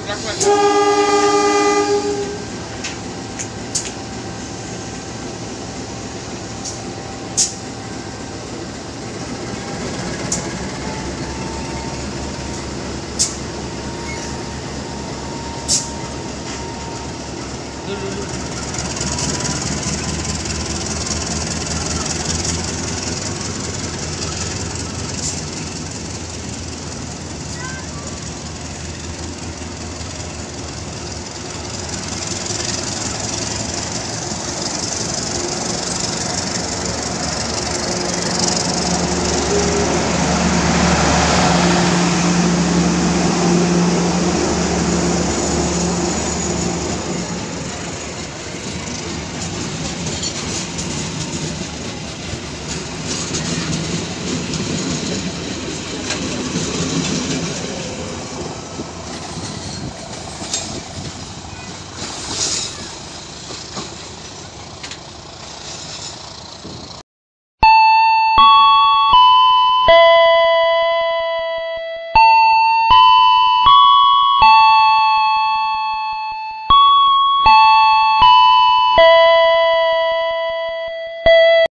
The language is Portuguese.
entrar com a.